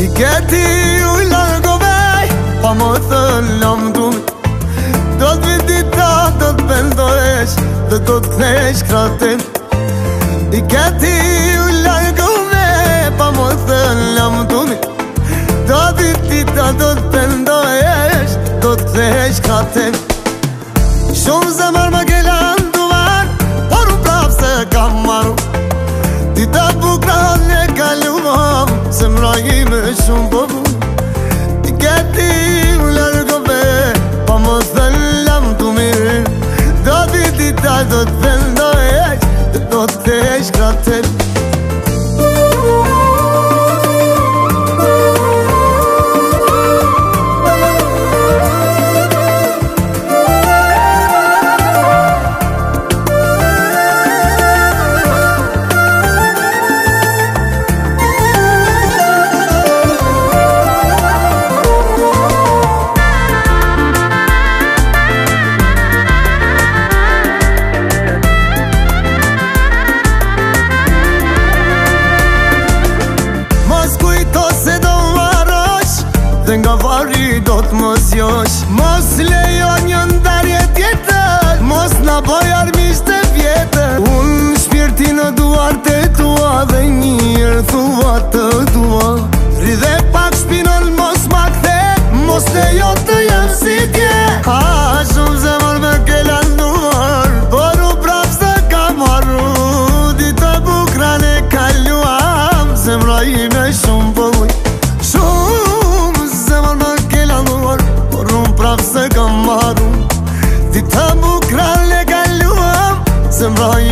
I këti u i Pa më thë lëmë du Do të vindi ta do të bendoesh Dhe do të nesh kratin I këti u i Pa më thë lëmë du Do të vindi ta do të bendoesh Do të nesh kratin Shumë zë më زمرایی مسون بابو گدی mos josh Mos lejo një ndarje tjetër Mos në boj armisht të vjetër Unë shpirti në duar të tua Dhe njërë thua të tua Rydhe pak shpinon mos më Mos lejo të jam si tje Ha, shumë zë me ke lanuar Por u prapë së ka marru Di shumë sonra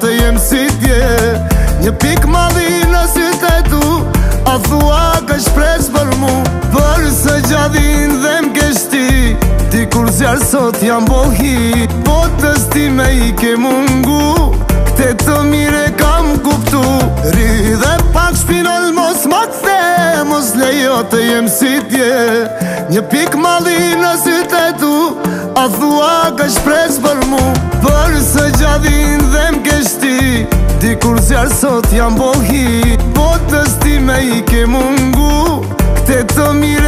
të jem si tje Një pik madhin e si të tu A thua ka shpres për mu Përse gjadhin dhe m'keshti Ti kur zjarë sot jam bohi Po të me i ke mungu Këte të mire kam kuptu Ri dhe pak shpinon mos më të the Mos lejo të jem si tje Një pik madhin e si të tu thua ka shpres për mu Për së gjadhin dhe m'keshti Dikur zjarë sot jam bohi Botës ti me i ke mungu Këte të mire